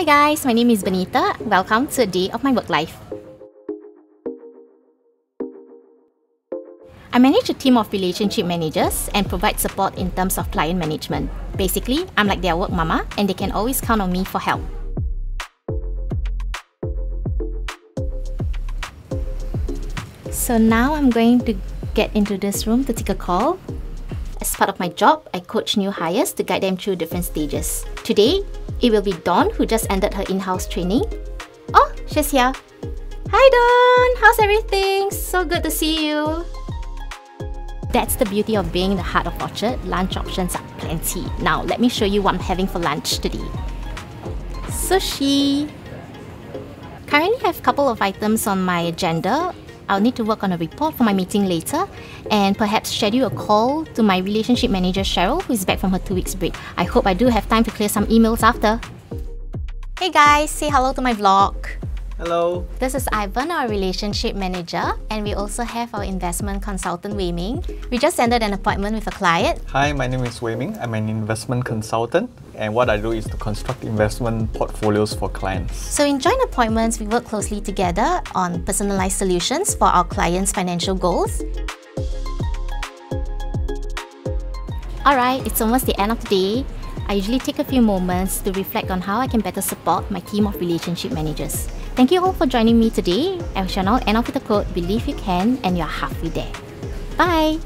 Hi guys, my name is Benita. Welcome to a day of my work life. I manage a team of relationship managers and provide support in terms of client management. Basically, I'm like their work mama and they can always count on me for help. So now I'm going to get into this room to take a call. As part of my job, I coach new hires to guide them through different stages. Today, it will be Dawn who just ended her in-house training. Oh, she's here. Hi Dawn, how's everything? So good to see you. That's the beauty of being in the heart of Orchard. Lunch options are plenty. Now, let me show you what I'm having for lunch today. Sushi. Currently have a couple of items on my agenda. I'll need to work on a report for my meeting later and perhaps schedule a call to my relationship manager Cheryl who is back from her two weeks break. I hope I do have time to clear some emails after. Hey guys, say hello to my vlog. Hello. This is Ivan, our relationship manager, and we also have our investment consultant Wei Ming. We just ended an appointment with a client. Hi, my name is Wei Ming. I'm an investment consultant, and what I do is to construct investment portfolios for clients. So in joint appointments, we work closely together on personalized solutions for our clients' financial goals. Alright, it's almost the end of the day. I usually take a few moments to reflect on how I can better support my team of relationship managers. Thank you all for joining me today. I shall now end off with the quote Believe you can, and you're halfway there. Bye!